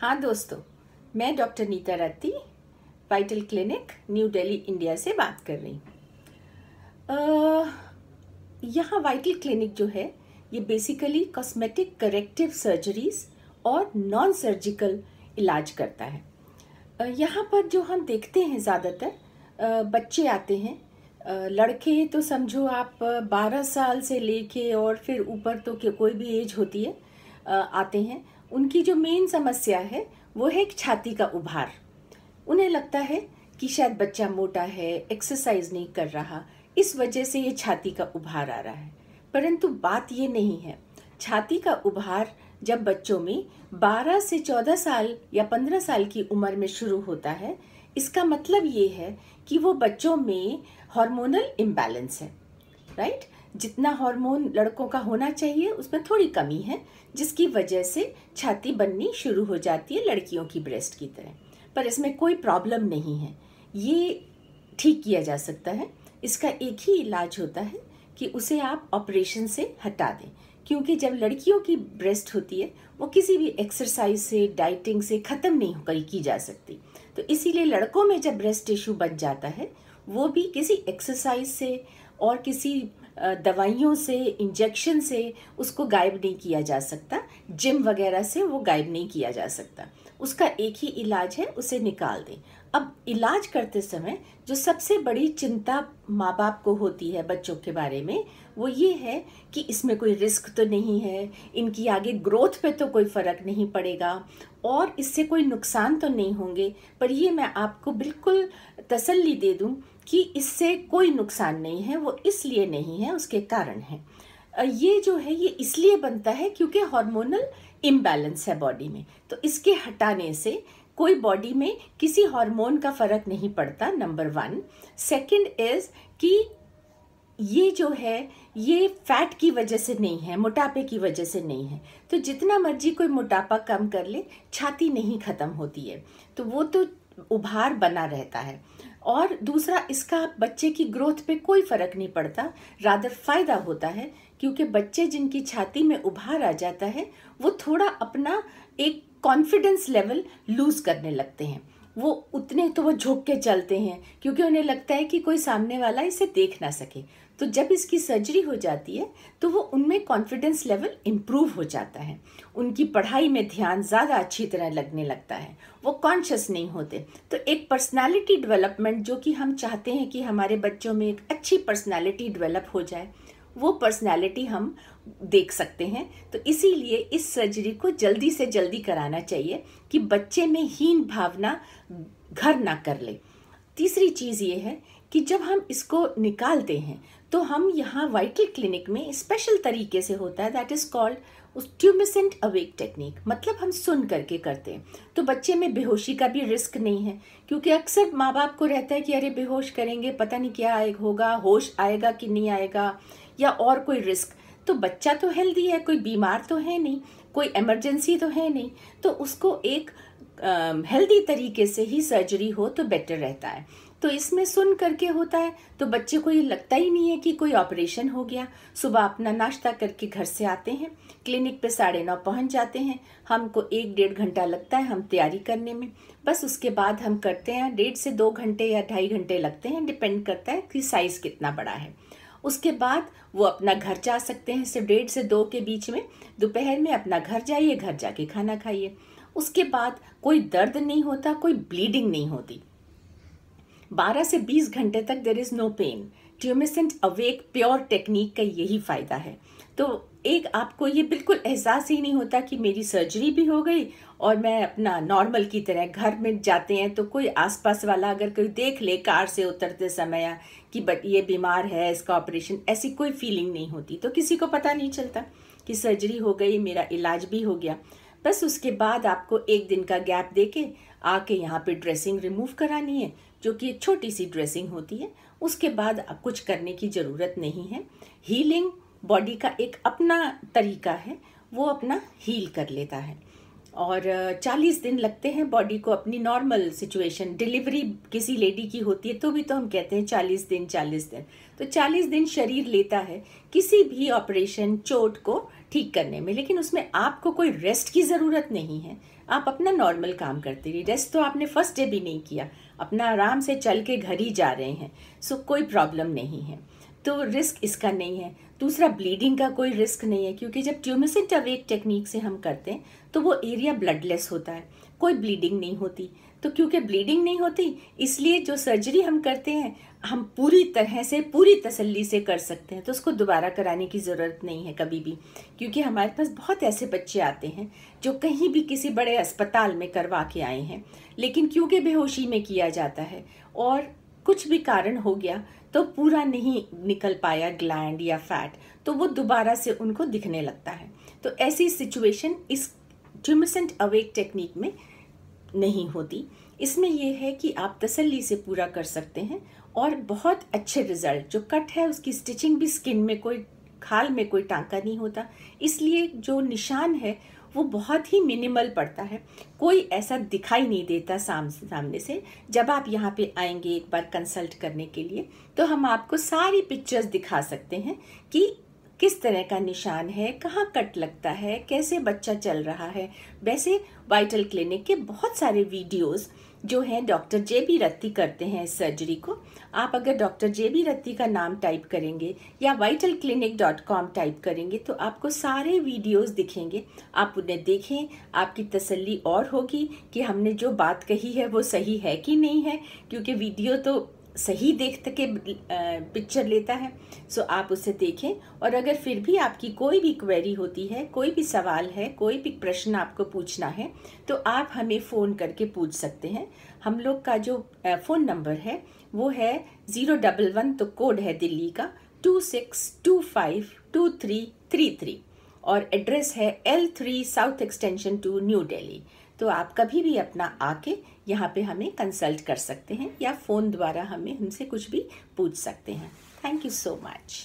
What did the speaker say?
हाँ दोस्तों, मैं doctor Nita Ratti Vital Clinic New Delhi India से बात कर रही हूँ। यहाँ वाइटल क्लिनिक जो है, ये बेसिकली कॉस्मेटिक करेक्टिव सर्जरीज और नॉन सर्जिकल इलाज करता है। यहाँ पर जो हम देखते हैं ज़्यादातर बच्चे आते हैं लड़के तो समझो आप 12 साल से लेके और फिर ऊपर तो कोई भी एज होती है आते हैं। उनकी जो मेन समस्या है, वो है छाती का उभार। उन्हें लगता है कि शायद बच्चा मोटा है एक्सरसाइज नहीं कर रहा, इस वजह से ये छाती का उभार आ रहा है। परंतु बात ये नहीं है। छाती का उभार जब बच्चों में 12 से 14 साल या 15 साल की उम्र में शुरू होता है, इसका मतलब ये है कि वो बच्चों में हार्मोनल इम्बैलेंस है। राइट जितना हार्मोन लड़कों का होना चाहिए, उसमें थोड़ी कमी है, जिसकी वजह से छाती बननी शुरू हो जाती है लड़कियों की ब्रेस्ट की तरह। पर इसमें कोई प्रॉब्लम नहीं है। ये ठीक किया जा सकता है। इसका एक ही इलाज होता है कि उसे आप ऑपरेशन से हटा दें। क्योंकि जब लड़कियों की ब्रेस्ट होती है, वो किसी भी एक्सरसाइज से डाइटिंग से ख़त्म नहीं करी की जा सकती। तो इसीलिए लड़कों में जब ब्रेस्ट टिश्यू बन जाता है वो भी किसी एक्सरसाइज से और किसी दवाइयों से इंजेक्शन से उसको गायब नहीं किया जा सकता। जिम वगैरह से वो गायब नहीं किया जा सकता। उसका एक ही इलाज है, उसे निकाल दें। अब इलाज करते समय जो सबसे बड़ी चिंता माँ बाप को होती है बच्चों के बारे में वो ये है कि इसमें कोई रिस्क तो नहीं है, इनकी आगे ग्रोथ पे तो कोई फ़र्क नहीं पड़ेगा और इससे कोई नुकसान तो नहीं होंगे। पर ये मैं आपको बिल्कुल तसल्ली दे दूँ कि इससे कोई नुकसान नहीं है, वो इसलिए नहीं है, उसके कारण है। ये जो है, ये इसलिए बनता है क्योंकि हार्मोनल इम्बैलेंस है बॉडी में। तो इसके हटाने से कोई बॉडी में किसी हार्मोन का फ़र्क नहीं पड़ता नंबर वन सेकंड इज़ कि ये जो है, ये फैट की वजह से नहीं है, मोटापे की वजह से नहीं है। तो जितना मर्ज़ी कोई मोटापा कम कर ले, छाती नहीं खत्म होती है। तो वो तो उभार बना रहता है। और दूसरा, इसका बच्चे की ग्रोथ पे कोई फ़र्क नहीं पड़ता। रादर फ़ायदा होता है, क्योंकि बच्चे जिनकी छाती में उभार आ जाता है, वो थोड़ा अपना एक कॉन्फिडेंस लेवल लूज करने लगते हैं। वो उतने तो वो झोंक के चलते हैं, क्योंकि उन्हें लगता है कि कोई सामने वाला इसे देख ना सके। तो जब इसकी सर्जरी हो जाती है तो वो उनमें कॉन्फिडेंस लेवल इम्प्रूव हो जाता है। उनकी पढ़ाई में ध्यान ज़्यादा अच्छी तरह लगने लगता है। वो कॉन्शियस नहीं होते। तो एक पर्सनालिटी डेवलपमेंट जो कि हम चाहते हैं कि हमारे बच्चों में एक अच्छी पर्सनालिटी डेवलप हो जाए, वो पर्सनालिटी हम देख सकते हैं। तो इसीलिए इस सर्जरी को जल्दी से जल्दी कराना चाहिए कि बच्चे में हीन भावना घर ना कर ले। तीसरी चीज़ ये है कि जब हम इसको निकालते हैं तो हम यहाँ वाइटल क्लिनिक में स्पेशल तरीके से होता है दैट इज़ कॉल्ड उस ट्यूमिसेंट अवेक टेक्निक मतलब हम सुन करके करते हैं। तो बच्चे में बेहोशी का भी रिस्क नहीं है, क्योंकि अक्सर माँ बाप को रहता है कि अरे बेहोश करेंगे, पता नहीं क्या होगा, होश आएगा कि नहीं आएगा, या और कोई रिस्क तो बच्चा तो हेल्दी है, कोई बीमार तो है नहीं, कोई इमरजेंसी तो है नहीं तो उसको एक हेल्दी तरीके से ही सर्जरी हो तो बेटर रहता है। तो इसमें सुन करके होता है तो बच्चे को ये लगता ही नहीं है कि कोई ऑपरेशन हो गया। सुबह अपना नाश्ता करके घर से आते हैं क्लिनिक पे साढ़े नौ पहुँच जाते हैं। हमको एक डेढ़ घंटा लगता है हम तैयारी करने में। बस उसके बाद हम करते हैं, डेढ़ से दो घंटे या ढाई घंटे लगते हैं डिपेंड करता है कि साइज़ कितना बड़ा है। उसके बाद वो अपना घर जा सकते हैं, सिर्फ़ डेढ़ से दो के बीच में। दोपहर में अपना घर जाइए, घर जाके खाना खाइए। उसके बाद कोई दर्द नहीं होता, कोई ब्लीडिंग नहीं होती। 12 से 20 घंटे तक there is no pain tumescent awake pure technique का यही फ़ायदा है। तो एक आपको ये बिल्कुल एहसास ही नहीं होता कि मेरी सर्जरी भी हो गई और मैं अपना नॉर्मल की तरह घर में जाते हैं तो कोई आसपास वाला अगर कोई देख ले कार से उतरते समय कि बट ये बीमार है, इसका ऑपरेशन ऐसी कोई फीलिंग नहीं होती। तो किसी को पता नहीं चलता कि सर्जरी हो गई, मेरा इलाज भी हो गया। बस उसके बाद आपको एक दिन का गैप दे के आके यहाँ पे ड्रेसिंग रिमूव करानी है, जो कि एक छोटी सी ड्रेसिंग होती है। उसके बाद आप कुछ करने की ज़रूरत नहीं है। हीलिंग बॉडी का एक अपना तरीका है, वो अपना हील कर लेता है। और 40 दिन लगते हैं बॉडी को अपनी नॉर्मल सिचुएशन डिलीवरी किसी लेडी की होती है तो भी तो हम कहते हैं 40 दिन 40 दिन। तो 40 दिन शरीर लेता है किसी भी ऑपरेशन चोट को ठीक करने में, लेकिन उसमें आपको कोई रेस्ट की ज़रूरत नहीं है। आप अपना नॉर्मल काम करते रहिए। रेस्ट तो आपने फ़र्स्ट डे भी नहीं किया, अपना आराम से चल के घर ही जा रहे हैं सो कोई प्रॉब्लम नहीं है। तो रिस्क इसका नहीं है। दूसरा ब्लीडिंग का कोई रिस्क नहीं है, क्योंकि जब ट्यूमिसिट अवेक टेक्निक से हम करते हैं तो वो एरिया ब्लडलेस होता है, कोई ब्लीडिंग नहीं होती। तो क्योंकि ब्लीडिंग नहीं होती, इसलिए जो सर्जरी हम करते हैं, हम पूरी तरह से, पूरी तसल्ली से कर सकते हैं तो उसको दोबारा कराने की ज़रूरत नहीं है कभी भी। क्योंकि हमारे पास बहुत ऐसे बच्चे आते हैं, जो कहीं भी किसी बड़े अस्पताल में करवा के आए हैं, लेकिन क्योंकि बेहोशी में किया जाता है, और कुछ भी कारण हो गया तो पूरा नहीं निकल पाया ग्लैंड या फैट तो वो दोबारा से उनको दिखने लगता है। तो ऐसी सिचुएशन इस ट्यूमिसेंट अवेक टेक्निक में नहीं होती। इसमें यह है कि आप तसल्ली से पूरा कर सकते हैं और बहुत अच्छे रिज़ल्ट जो कट है, उसकी स्टिचिंग भी स्किन में कोई, खाल में कोई टांका नहीं होता। इसलिए जो निशान है वो बहुत ही मिनिमल पड़ता है। कोई ऐसा दिखाई नहीं देता साम, सामने से। जब आप यहाँ पे आएँगे एक बार कंसल्ट करने के लिए तो हम आपको सारी पिक्चर्स दिखा सकते हैं कि किस तरह का निशान है, कहाँ कट लगता है, कैसे बच्चा चल रहा है? वैसे वाइटल क्लिनिक के बहुत सारे वीडियोस जो हैं डॉक्टर जे बी रत्ती करते हैं इस सर्जरी को। आप अगर डॉक्टर जे बी रत्ती का नाम टाइप करेंगे या Vital Clinic dot com type करेंगे तो आपको सारे वीडियोस दिखेंगे। आप उन्हें देखें, आपकी तसल्ली और होगी कि हमने जो बात कही है वो सही है कि नहीं है, क्योंकि वीडियो तो सही देख के पिक्चर लेता है सो आप उसे देखें। और अगर फिर भी आपकी कोई भी क्वेरी होती है, कोई भी सवाल है, कोई भी प्रश्न आपको पूछना है तो आप हमें फ़ोन करके पूछ सकते हैं। हम लोग का जो फ़ोन नंबर है, वो है ज़ीरो डबल वन तो कोड है दिल्ली का two six two five two three three three और एड्रेस है L three South Extension two New Delhi तो आप कभी भी अपना आके यहाँ पे हमें कंसल्ट कर सकते हैं या फ़ोन द्वारा हमें हमसे कुछ भी पूछ सकते हैं। Thank you so much